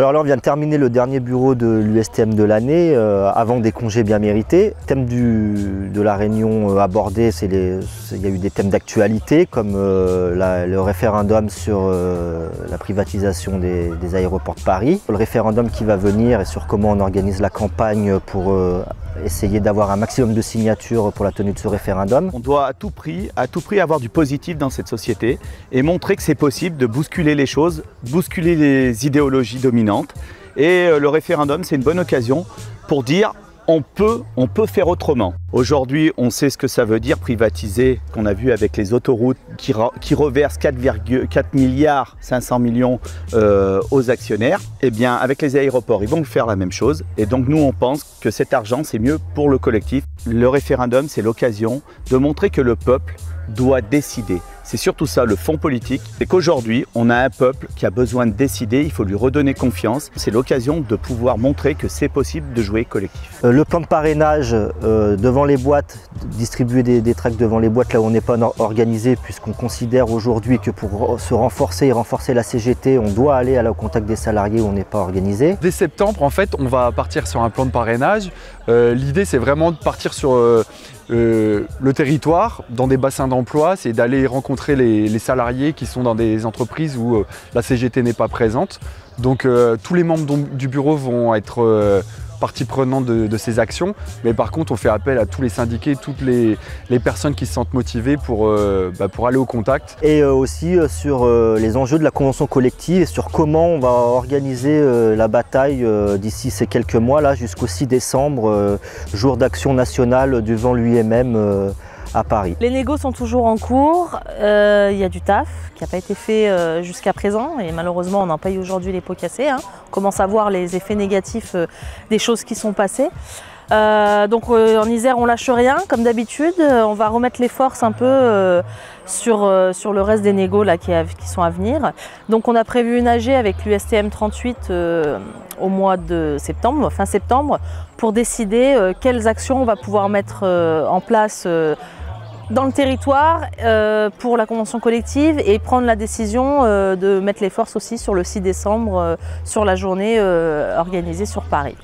Alors là, on vient de terminer le dernier bureau de l'USTM de l'année, euh, avant des congés bien mérités. Le thème de la réunion euh, abordée, c'est il y a eu des thèmes d'actualité, comme euh, le référendum sur la privatisation des, des aéroports de Paris, le référendum qui va venir et sur comment on organise la campagne pour essayer d'avoir un maximum de signatures pour la tenue de ce référendum. On doit à tout prix, à tout prix avoir du positif dans cette société et montrer que c'est possible de bousculer les choses, bousculer les idéologies dominantes. Et euh, le référendum, c'est une bonne occasion pour dire on peut, on peut faire autrement. Aujourd'hui, on sait ce que ça veut dire privatiser, qu'on a vu avec les autoroutes qui, qui reversent 4,4 milliards 500 millions euh, aux actionnaires. Eh bien, avec les aéroports, ils vont faire la même chose. Et donc, nous, on pense que cet argent, c'est mieux pour le collectif. Le référendum, c'est l'occasion de montrer que le peuple doit décider. C'est surtout ça le fond politique, c'est qu'aujourd'hui, on a un peuple qui a besoin de décider, il faut lui redonner confiance. C'est l'occasion de pouvoir montrer que c'est possible de jouer collectif. Euh, le plan de parrainage euh, devant les boîtes, distribuer des, des tracts devant les boîtes là où on n'est pas or- organisé, puisqu'on considère aujourd'hui que pour se renforcer et renforcer la CGT, on doit aller à la- au contact des salariés où on n'est pas organisé. Dès septembre, en fait, on va partir sur un plan de parrainage. Euh, L'idée, c'est vraiment de partir sur euh, le territoire, dans des bassins d'emploi, c'est d'aller rencontrer les, salariés qui sont dans des entreprises où euh, la CGT n'est pas présente. Donc, euh, tous les membres du bureau vont être partie prenante de, ces actions. Mais par contre, on fait appel à tous les syndiqués, toutes les, personnes qui se sentent motivées pour, euh, bah, aller au contact. Et euh, aussi euh, sur les enjeux de la convention collective et sur comment on va organiser la bataille d'ici ces quelques mois là jusqu'au 6 décembre, jour d'action nationale devant l'UMM à Paris. Les négos sont toujours en cours. Euh, Il y a du taf qui n'a pas été fait euh, jusqu'à présent et malheureusement on en paye aujourd'hui les pots cassés. hein. On commence à voir les effets négatifs euh, des choses qui sont passées. Euh, donc euh, en Isère on lâche rien comme d'habitude. Euh, On va remettre les forces un peu euh, sur, euh, sur le reste des négos là, qui, qui sont à venir. Donc on a prévu une AG avec l'USTM 38 euh, au mois de septembre, fin septembre, pour décider euh, quelles actions on va pouvoir mettre euh, en place euh, dans le territoire euh, pour la convention collective et prendre la décision euh, de mettre les forces aussi sur le 6 décembre euh, sur la journée organisée sur Paris.